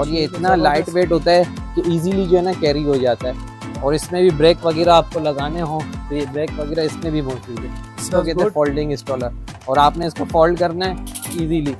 और ये इतना लाइट वेट होता है कि इजीली जो है ना कैरी हो जाता है। और इसमें भी ब्रेक वगैरह आपको लगाने हो तो ये ब्रेक वगैरह इसमें भी मौजूद है। इसको कहते हैं फोल्डिंग इंस्टॉलर और आपने इसको फोल्ड करना है इजीली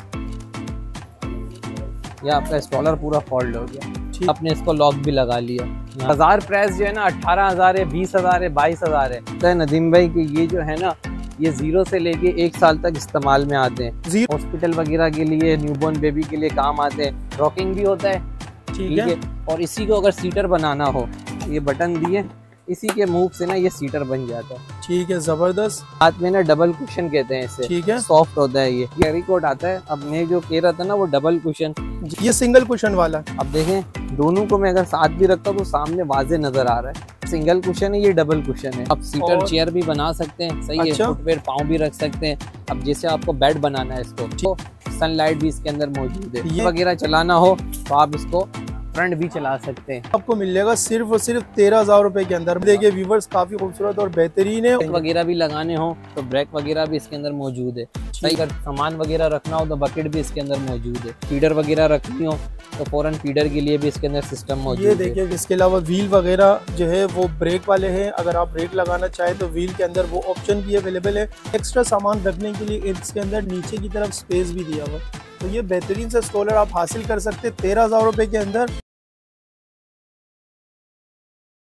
ये आपका इंस्टॉलर पूरा फोल्ड हो गया। आपने इसको लॉक भी लगा लिया। हज़ार प्राइस जो है ना अट्ठारह हज़ार है बीस हज़ार है बाईस हज़ार है। तो नदीम भाई कि ये जो है ना ये ज़ीरो से लेके एक साल तक इस्तेमाल में आते हैं। हॉस्पिटल वगैरह के लिए न्यूबॉर्न बेबी के लिए काम आते हैं। रॉकिंग भी होता है। ठीक है। और इसी को अगर सीटर बनाना हो ये बटन दिए इसी के मूव से ना ये सीटर बन जाता है। ठीक है ज़बरदस्त। हाथ में ना डबल कुशन कहते हैं इसे। ठीक है। सॉफ्ट होता है ये। कैरी कोट आता है। अब मैं जो कह रहा था ना वो डबल कुशन ये सिंगल कुशन वाला। अब देखें दोनों को मैं अगर साथ भी रखता हूँ तो सामने वाजे नज़र आ रहा है। सिंगल कुशन है ये डबल कुशन है। आप सीटर चेयर भी बना सकते हैं। सही अच्छा? है फुटवेयर पाँव भी रख सकते हैं। अब जैसे आपको बेड बनाना है इसको तो सनलाइट भी इसके अंदर मौजूद है। वगैरह चलाना हो तो आप इसको फ्रंट भी चला सकते हैं। आपको मिल जाएगा सिर्फ़ और सिर्फ़ तेरह हज़ार रूपए के अंदर। देखिए व्यूवर्स काफ़ी खूबसूरत और बेहतरीन है। वगैरह भी लगाने हो तो ब्रेक वगैरह भी इसके अंदर मौजूद है। अगर सामान वगैरह रखना हो तो बकेट भी इसके अंदर मौजूद है। फीडर वगैरह रखनी हो तो फ़ौरन फीडर के लिए भी इसके अंदर सिस्टम मौजूद ये देखिए इसके अलावा व्हील वगैरह जो है वो ब्रेक वाले हैं। अगर आप ब्रेक लगाना चाहें तो व्हील के अंदर वो ऑप्शन भी अवेलेबल है। एक्स्ट्रा सामान रखने के लिए इसके अंदर नीचे की तरफ़ स्पेस भी दिया हुआ तो ये बेहतरीन से स्टोलर आप हासिल कर सकते हैं तेरह हज़ार रुपए के अंदर।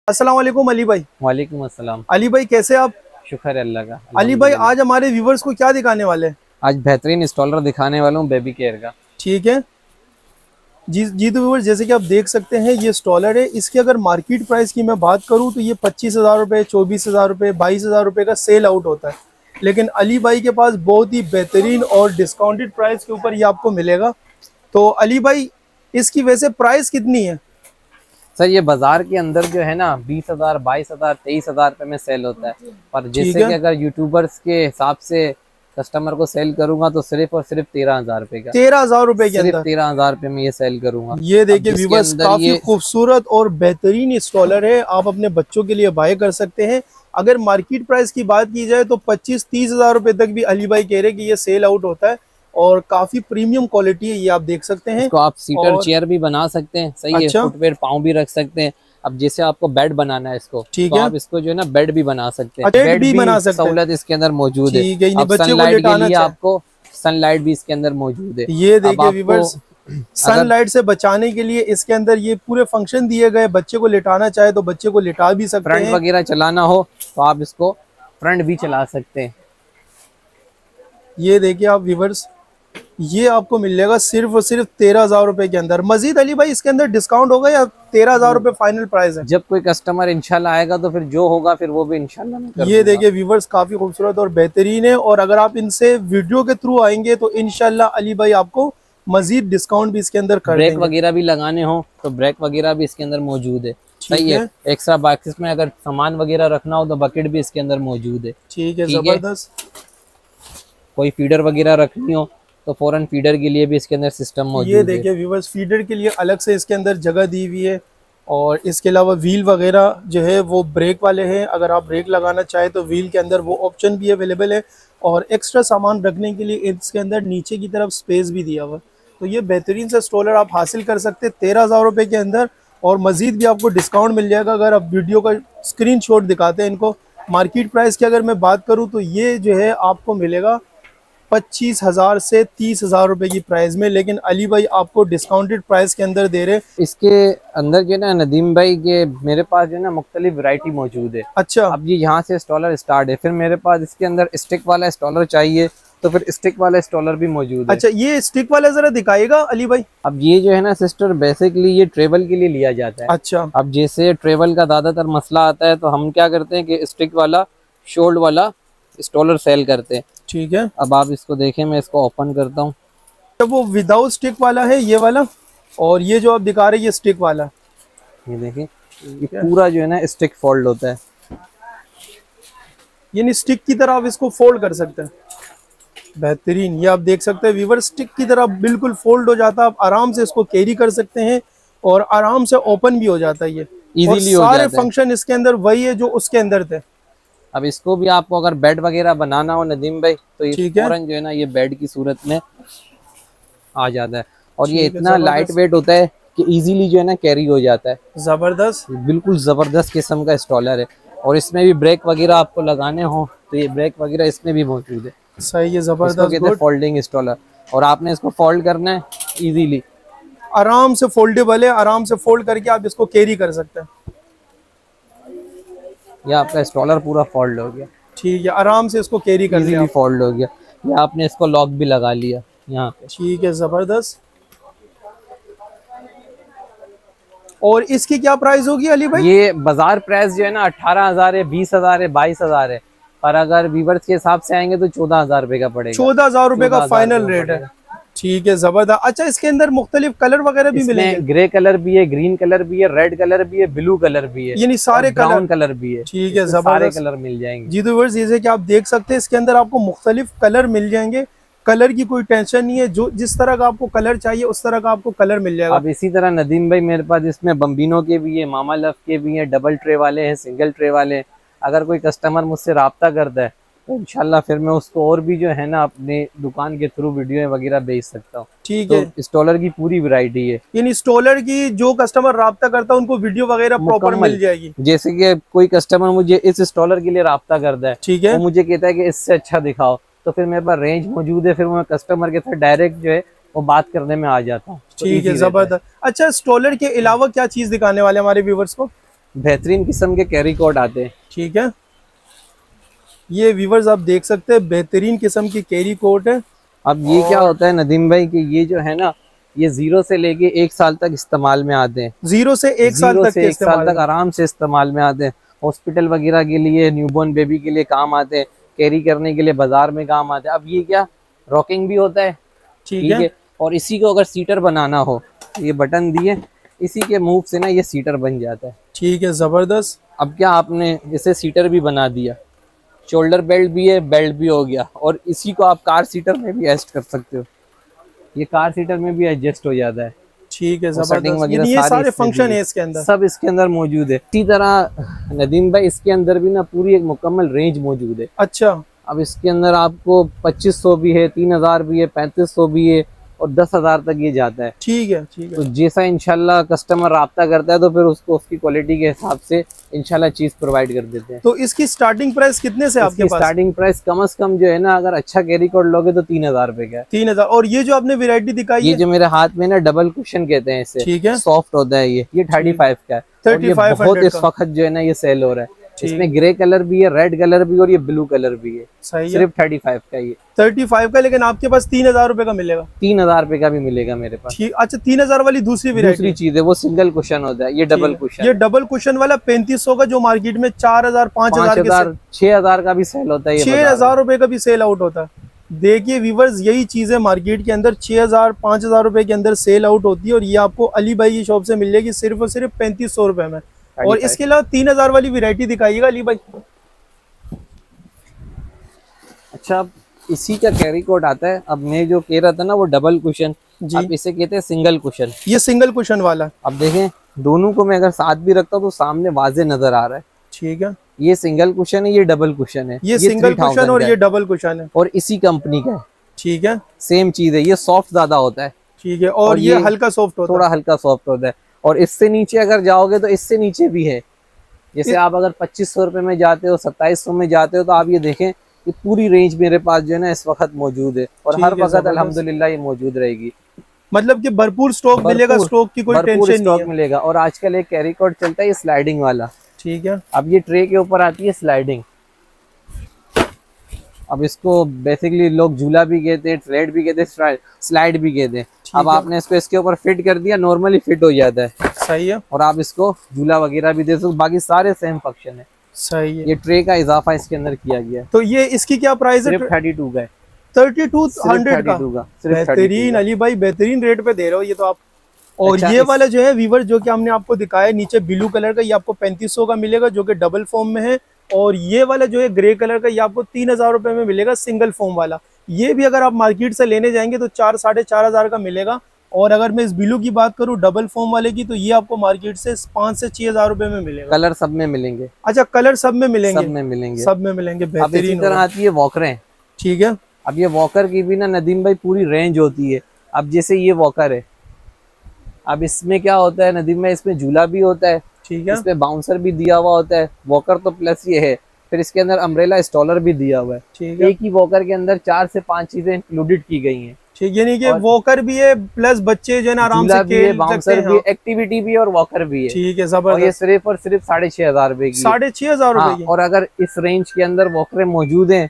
अस्सलाम वालेकुम अली भाई। वालेकुम अस्सलाम। अली भाई कैसे आप? शुक्र अल्लाह का अली भाई आज हमारे व्यूवर्स को क्या दिखाने वाले हैं? आज बेहतरीन इंस्टॉलर दिखाने वाला हूँ बेबी केयर का। ठीक है। जी जी तो व्यूवर्स जैसे कि आप देख सकते हैं ये स्टॉलर है। इसकी अगर मार्केट प्राइस की मैं बात करूँ तो ये पच्चीस हज़ार रुपये चौबीस हज़ार रुपये बाईस हज़ार रुपये का सेल आउट होता है। लेकिन अली भाई के पास बहुत ही बेहतरीन और डिस्काउंटेड प्राइस के ऊपर ये आपको मिलेगा। तो अली भाई इसकी वैसे प्राइस कितनी है? सर ये बाज़ार के अंदर जो है ना बीस हज़ार बाईस हज़ार तेईस हज़ार रुपए में सेल होता है। पर जैसे कि अगर यूट्यूबर्स के हिसाब से कस्टमर को सेल करूँगा तो सिर्फ़ और सिर्फ़ तेरह हज़ार रूपए का। तेरह हज़ार रूपए के अंदर? तेरह हज़ार रूपए में ये सेल करूँगा। ये देखिए व्यूवर्स काफ़ी खूबसूरत और बेहतरीन स्टॉलर है। आप अपने बच्चों के लिए बाय कर सकते हैं। अगर मार्केट प्राइस की बात की जाए तो पच्चीस तीस हज़ार रूपए तक भी अली भाई कह रहे कि ये सेल आउट होता है और काफ़ी प्रीमियम क्वालिटी है ये आप देख सकते हैं। तो आप सीटर और... चेयर भी बना सकते हैं सही अच्छा? है फुटवेयर पाँव भी रख सकते हैं। अब जैसे आपको बेड बनाना है इसको ठीक तो है। आप इसको जो है ना बेड भी बना सकते हैं। बेड अच्छा, भी, भी बना सकते हैं। सहूलत इसके अंदर मौजूद है। अब सनलाइट के लिए आपको सनलाइट भी इसके अंदर मौजूद है। ये देखिए सनलाइट से बचाने के लिए इसके अंदर ये पूरे फ़ंक्शन दिए गए बच्चे को लिटाना चाहे तो बच्चे को लिटा भी सकते फ्रंट वगैरह चलाना हो तो आप इसको फ्रंट भी चला सकते हैं। ये देखिए आप व्यूवर्स ये आपको मिल जाएगा सिर्फ़ और सिर्फ़ तेरह हज़ार रुपए के अंदर। मजीद अली भाई इसके अंदर डिस्काउंट होगा या तेरह हज़ार रुपए फाइनल प्राइस है? जब कोई कस्टमर इंशाल्लाह आएगा तो फिर जो होगा फिर वो भी इंशाल्लाह ये देखिए व्यूवर्स काफ़ी खूबसूरत और बेहतरीन है और अगर आप इनसे वीडियो के थ्रू आएँगे तो इनशाला अली भाई आपको मजीद डिस्काउंट भी इसके अंदर कर ब्रेक वगैरह भी लगाने हो तो ब्रेक वगैरह भी इसके अंदर मौजूद है। सही है। एक्स्ट्रा बॉक्सेस में अगर सामान वगैरह रखना हो तो बकेट भी इसके अंदर मौजूद है। ठीक है ज़बरदस्त। कोई फीडर वगैरह रखनी हो तो फॉरन फीडर के लिए भी इसके अंदर सिस्टम मौजूद ये देखिए व्यूवर्स फीडर के लिए अलग से इसके अंदर जगह दी हुई है और इसके अलावा व्हील वगैरह जो है वो ब्रेक वाले हैं। अगर आप ब्रेक लगाना चाहें तो व्हील के अंदर वो ऑप्शन भी अवेलेबल है और एक्स्ट्रा सामान रखने के लिए इसके अंदर नीचे की तरफ़ स्पेस भी दिया हुआ तो ये बेहतरीन सा स्टॉलर आप हासिल कर सकते हैं तेरह हज़ार रुपये के अंदर और मज़ीद भी आपको डिस्काउंट मिल जाएगा। अगर आप वीडियो का स्क्रीन शॉट दिखाते हैं इनको मार्केट प्राइस की अगर मैं बात करूँ तो ये जो है आपको मिलेगा पच्चीस हज़ार से तीस हज़ार रुपए की प्राइस में। लेकिन अली भाई आपको डिस्काउंटेड प्राइस के अंदर दे रहे इसके अंदर जो ना नदीम भाई के मेरे पास जो ना मुख्तलि वरायटी मौजूद है। अच्छा। अब ये यहाँ से स्टॉलर स्टार्ट है फिर मेरे पास इसके अंदर स्टिक वाला स्टॉलर चाहिए तो फिर स्टिक वाला स्टॉलर भी मौजूद है। अच्छा ये स्टिक वाला जरा दिखाएगा अली भाई। अब ये जो है ना सिस्टर बेसिकली ये ट्रेवल के लिए लिया जाता है। अच्छा। अब जैसे ट्रेवल का ज़्यादातर मसला आता है तो हम क्या करते हैं कि स्टिक वाला शोल्ड वाला स्टॉलर सेल करते हैं। ठीक है। अब आप इसको देखें मैं इसको ओपन करता हूँ। तो वो विदाउट स्टिक वाला है ये वाला? और ये जो आप दिखा रहे हैं ये स्टिक वाला। ये देखें ये पूरा जो है ना स्टिक फोल्ड होता है। यानी स्टिक की तरह आप इसको फोल्ड कर सकते हैं। बेहतरीन। ये आप देख सकते हैं वीवर स्टिक की तरह बिल्कुल फोल्ड हो जाता है। आप आराम से इसको कैरी कर सकते हैं और आराम से ओपन भी हो जाता है ये। इजीली सारे फ़ंक्शन इसके अंदर वही है जो उसके अंदर थे। अब इसको भी आपको अगर बेड वगैरह बनाना हो नदीम भाई तो ये फ़ौरन जो है ना ये बेड की सूरत में आ जाता है। और ये इतना लाइट वेट होता है कि इजीली जो है ना कैरी हो जाता है। ज़बरदस्त। बिल्कुल ज़बरदस्त किस्म का स्टॉलर है। और इसमें भी ब्रेक वगैरह आपको लगाने हो तो ये ब्रेक वगैरह इसमें भी मौजूद है। सही है ज़बरदस्त कहते हैं फोल्डिंग स्टॉलर और आपने इसको फोल्ड करना है इजीली आराम से फोल्डेबल है आराम से फोल्ड करके आप इसको कैरी कर सकते हैं। ये आपका स्टॉलर पूरा फोल्ड हो गया। ठीक है आराम से इसको कैरी कर लिया। फोल्ड हो गया। ये आपने इसको लॉक भी लगा लिया यहाँ पे। ठीक है ज़बरदस्त। और इसकी क्या प्राइस होगी अली भाई? ये बाज़ार प्राइस जो है ना अठारह हज़ार है बीस हज़ार है बाईस हज़ार है। पर अगर वीवर्स के हिसाब से आएँगे तो चौदह हज़ार रुपए का पड़ेगा। चौदह हज़ार रुपए का फाइनल रेट है। ठीक है ज़बरदस्त। अच्छा इसके अंदर मुख्तलिफ़ कलर वगैरह भी मिलेंगे। इसमें ग्रे कलर भी है ग्रीन कलर भी है रेड कलर भी है ब्लू कलर भी है यानी सारे कलर कलर भी है। ठीक है सारे कलर मिल जाएँगे। जी तो जैसे कि आप देख सकते हैं इसके अंदर आपको मुख्तलिफ़ कलर मिल जाएँगे। कलर की कोई टेंशन नहीं है जो जिस तरह का आपको कलर चाहिए उस तरह का आपको कलर मिल जाएगा। अब इसी तरह नदीम भाई मेरे पास इसमें बम्बिनो के भी है मामा लव के भी है डबल ट्रे वाले हैं सिंगल ट्रे वाले हैं। अगर कोई कस्टमर मुझसे रबता करता है तो इंशाल्लाह फिर मैं उसको और भी जो है ना अपने दुकान के थ्रू वीडियो वगैरह भेज सकता हूँ। ठीक तो है। तो स्टॉलर की पूरी वैरायटी है। यानी स्टॉलर की जो कस्टमर रबता करता है उनको वीडियो वगैरह प्रॉपर मिल जाएगी। जैसे कि कोई कस्टमर मुझे इस स्टॉलर के लिए रबता करता है ठीक है। वो मुझे कहता है कि इससे अच्छा दिखाओ तो फिर मेरे पास रेंज मौजूद है फिर मैं कस्टमर के साथ डायरेक्ट जो है वो बात करने में आ जाता हूँ। तो ठीक है ज़बरदस्त। अच्छा स्टॉलर के अलावा क्या चीज़ दिखाने वाले हमारे व्यूवर्स को? बेहतरीन किस्म के कैरी कोड आते हैं। ठीक है? ये व्यूवर्स आप देख सकते हैं बेहतरीन किस्म की कैरी कोट है। अब ये क्या होता है नदीम भाई कि ये जो है ना ये ज़ीरो से लेके एक साल तक इस्तेमाल में आते हैं। ज़ीरो से एक ज़ीरो साल तक से एक साल तक आराम से इस्तेमाल में आते हैं। हॉस्पिटल वगैरह के लिए न्यूबॉर्न बेबी के लिए काम आते हैं। कैरी करने के लिए बाज़ार में काम आते हैं। अब ये क्या? रॉकिंग भी होता है। ठीक है। है? और इसी को अगर सीटर बनाना हो ये बटन दिए इसी के मूव से ना ये सीटर बन जाता है। ठीक है ज़बरदस्त। अब क्या आपने इसे सीटर भी बना दिया? शोल्डर बेल्ट भी है बेल्ट भी हो गया। और इसी को आप कार सीटर में भी एडजस्ट कर सकते हो। ये कार सीटर में भी एडजस्ट हो जाता है। ठीक है ज़बरदस्त। ये सारी सारे फ़ंक्शन है। इसके अंदर। सब इसके अंदर मौजूद है। इसी तरह नदीम भाई इसके अंदर भी ना पूरी एक मुकम्मल रेंज मौजूद है। अच्छा। अब इसके अंदर आपको 2500 भी है 3000 भी है 3500 भी है। और 10000 तक ये जाता है। ठीक है ठीक है। तो जैसा इंशाल्लाह कस्टमर रबता करता है तो फिर उसको उसकी क्वालिटी के हिसाब से इंशाल्लाह चीज़ प्रोवाइड कर देते हैं। तो इसकी स्टार्टिंग प्राइस कितने से आपके पास? स्टार्टिंग प्राइस कम से कम जो है ना अगर अच्छा कैरी कोड लोगे तो तीन हज़ार रुपए का तीन हज़ार। और ये जो आपने वेरायटी दिखाई ये जो मेरे हाथ में ना डबल क्वेश्चन कहते हैं इसे। ठीक है। सॉफ्ट होता है ये। ये थर्टी फाइव का है। और ये बहुत इस वक्त जो है ना ये सेल हो रहा है। इसमें ग्रे कलर भी है रेड कलर भी और ये ब्लू कलर भी है। सही सिर्फ़ थर्टी फाइव का ये थर्टी फाइव का लेकिन आपके पास तीन हज़ार रूपए का मिलेगा। तीन हज़ार रुपए का भी मिलेगा मेरे पास। अच्छा तीन हज़ार वाली दूसरी भी दूसरी चीज़ है वो सिंगल कुशन होता है ये डबल कुशन ये डबल कुशन वाला पैंतीस सौ का जो मार्केट में चार हज़ार पाँच हज़ार छह हज़ार का भी सेल होता है छह हज़ार रूपए का भी सेल आउट होता है। देखिए व्यूवर्स यही चीज़ें मार्केट के अंदर छह हज़ार पाँच हज़ार रूपए के अंदर सेल आउट होती है और ये आपको अली भाई की शॉप से मिल जाएगी सिर्फ़ और सिर्फ़ पैंतीस सौ रुपए में। और इसके अलावा तीन हज़ार वाली वैरायटी दिखाइएगा अली भाई। अच्छा अब इसी का कैरी कोड आता है। अब मैं जो कह रहा था ना वो डबल कुशन जी। अब इसे कहते हैं सिंगल कुशन ये सिंगल कुशन वाला। अब देखें दोनों को मैं अगर साथ भी रखता हूँ तो सामने वाजे नज़र आ रहा है। ठीक है। ये सिंगल कुशन है ये डबल कुशन है। ये ये सिंगल 3000 कुशन और ये डबल कुशन है। और इसी कंपनी का है। ठीक है। सेम चीज़ है ये सॉफ्ट ज़्यादा होता है। ठीक है और, और ये, ये हल्का सॉफ्ट होता है। थोड़ा हल्का सॉफ्ट होता है। और इससे नीचे अगर जाओगे तो इससे नीचे भी है। जैसे आप अगर पच्चीस सौ रुपए में जाते हो सत्ताईस सौ में जाते हो तो आप ये देखें कि पूरी रेंज मेरे पास जो है ना इस वक्त मौजूद है और हर वक्त ज़बरदस्त। ये मौजूद रहेगी। मतलब कि भरपूर स्टॉक मिलेगा स्टॉक की कोई टेंशन नहीं स्टॉक है। मिलेगा। और आजकल एक कैरी कोड चलता है स्लाइडिंग वाला। ठीक है। अब ये ट्रे के ऊपर आती है स्लाइडिंग अब इसको बेसिकली लोग झूला भी कहते हैं ट्रेड भी कहते हैं स्लाइड भी कहते हैं। अब आपने इसको इसके ऊपर फिट कर दिया नॉर्मली फिट हो जाता है। सही है। और आप इसको झूला वगैरह भी दे सकते बाकी सारे सेम फ़ंक्शन है। सही है। ये ट्रे का इजाफा इसके अंदर किया गया है। तो ये इसकी क्या प्राइस है? थर्टी टू का थर्टी टू हंड्रेड का। 32 का सिर्फ़ बेहतरीन अली भाई बेहतरीन रेट पे दे रहे हो ये तो आप। और अच्छा, ये वाला जो है वीवर जो कि हमने आपको दिखाया है, नीचे ब्लू कलर का ये आपको पैंतीस सौ का मिलेगा जो कि डबल फॉर्म में है। और ये वाला जो है ग्रे कलर का ये आपको तीन हज़ार रुपए में मिलेगा सिंगल फॉर्म वाला। ये भी अगर आप मार्केट से लेने जाएँगे तो चार साढ़े चार हज़ार का मिलेगा। और अगर मैं इस बिलू की बात करूँ डबल फॉर्म वाले की तो ये आपको मार्केट से पाँच से छह हज़ार रुपए में मिलेगा। कलर सब में मिलेंगे। अच्छा कलर सब में मिलेंगे? सब में मिलेंगे। सब में मिलेंगे बेहतरीन तरह आती है वॉकरें ठीक है। अब ये वॉकर की भी ना नदीम भाई पूरी रेंज होती है। अब जैसे ये वॉकर है अब इसमें क्या होता है नदीम भाई इसमें झूला भी होता है। ठीक है। इसमें बाउंसर भी दिया हुआ होता है। वॉकर तो प्लस ये है। फिर इसके अंदर अम्ब्रेला स्टॉलर भी दिया हुआ है। ठीक है। एक ही वॉकर के अंदर चार से पाँच चीज़ें इंक्लूडेड की गई हैं। ठीक यानी कि वॉकर भी है प्लस बच्चे जो है ना आराम से भी है खेल सकते बाउंसर हैं। भी एक्टिविटी भी और वॉकर भी है। ठीक है और ये सिर्फ़ और सिर्फ़ साढ़े छह हज़ार रुपए की साढ़े छह हज़ार हाँ, रुपए की। और अगर इस रेंज के अंदर वॉकरे मौजूद हैं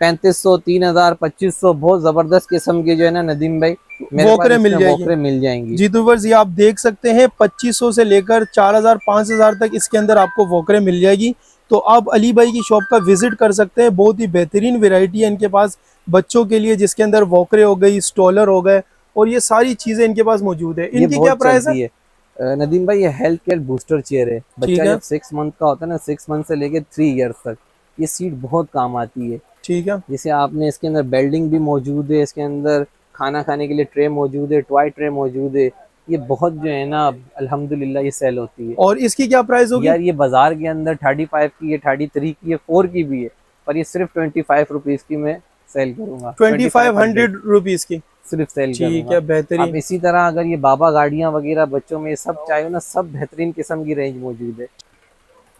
पैंतीस सौ तीन हज़ार पच्चीस सौ बहुत ज़बरदस्त किस्म के जो है ना नदीम भाई मेरे मिल जाएँगे। मिल जाएँगी। जी तो वर्ष ये आप देख सकते हैं 2500 से लेकर चार हज़ार 4000 5000 तक इसके अंदर आपको वोकरें मिल जाएगी। तो आप अली भाई की शॉप का विज़िट कर सकते हैं। बहुत ही बेहतरीन वेराइटी है इनके पास बच्चों के लिए जिसके अंदर वोकरे हो गई स्टॉलर हो गए और ये सारी चीज़ें इनके पास मौजूद है। इनकी क्या प्राइस है? नदीम भाई ये हेल्थ केयर बूस्टर चेयर है बच्चा जब सिक्स मंथ का होता है ना सिक्स मंथ से लेके थ्री इयर्स तक ये सीट बहुत काम आती है। ठीक है। जैसे आपने इसके अंदर बेल्डिंग भी मौजूद है इसके अंदर खाना खाने के लिए ट्रे मौजूद है टॉय ट्रे मौजूद है। ये बहुत जो है ना अल्हम्दुलिल्लाह ये सेल होती है। और इसकी क्या प्राइस होगी? यार ये बाज़ार के अंदर थर्टी फाइव की है थर्टी थ्री की है फोर की भी है पर ये सिर्फ़ ट्वेंटी फाइव रुपीज़ की मैं सेल करूँगा। ट्वेंटी फाइव हंड्रेड रुपीज़ की? सिर्फ़ सेल ठीक है अब बेहतरीन। इसी तरह अगर ये बाबा गाड़ियाँ वगैरह बच्चों में सब चाहिए ना सब बेहतरीन किस्म की रेंज मौजूद है।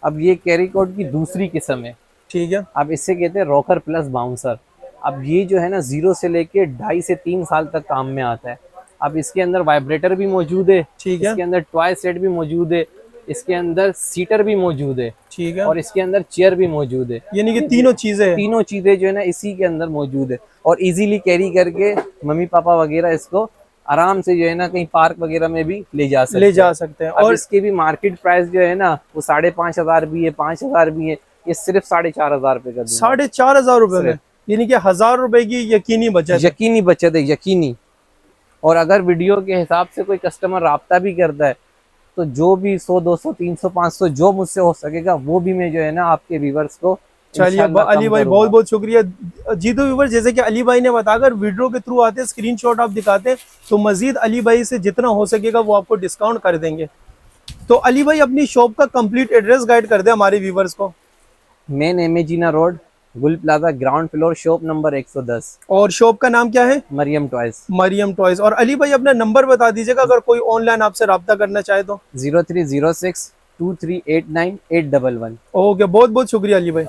अब ये कैरी कोड की दूसरी किस्म है। ठीक है। अब इससे कहते हैं रॉकर प्लस बाउंसर अब ये जो है ना ज़ीरो से लेके ढाई से तीन साल तक काम में आता है। अब इसके अंदर वाइब्रेटर भी मौजूद है ठीक है। इसके अंदर टॉय सेट भी मौजूद है इसके अंदर सीटर भी मौजूद है ठीक है। और इसके अंदर चेयर भी मौजूद है। यानी कि तीनों चीज़ें तीनों चीज़ें जो है ना इसी के अंदर मौजूद है और इजीली कैरी करके मम्मी पापा वगैरह इसको आराम से जो है ना कहीं पार्क वगैरह में भी ले जा सकते ले जा सकते हैं। और इसकी भी मार्केट प्राइस जो है ना वो साढ़े पाँच हज़ार भी है पाँच हज़ार भी है ये सिर्फ़ साढ़े चार हज़ार रुपए का साढ़े चार हज़ार रुपए में? यानी कि हज़ार रुपए की यकीनी बचत यकीनी बचत है यकीनी। और अगर वीडियो के हिसाब से कोई कस्टमर राब्ता भी करता है तो जो भी 100 200 300 500 जो मुझसे हो सकेगा वो भी मैं जो है ना आपके व्यूवर्स को चलिए अली भाई बहुत बहुत शुक्रिया। जी तो व्यूवर जैसे कि अली भाई ने बताकर वीडियो के थ्रू आते स्क्रीनशॉट आप दिखाते हैं तो मजीद अली भाई से जितना हो सकेगा वो आपको डिस्काउंट कर देंगे। तो अली भाई अपनी शॉप का कंप्लीट एड्रेस गाइड कर दे हमारे व्यूवर्स को। Main एमेजीना road Gul Plaza ground floor shop number 110 और शॉप का नाम क्या है? मरियम टॉयज। मरियम टॉयज। और अली भाई अपना नंबर बता दीजिएगा अगर कोई ऑनलाइन आपसे रब्ता करना चाहे तो। Zero three zero six two three eight nine eight double one. Okay बहुत बहुत शुक्रिया अली भाई।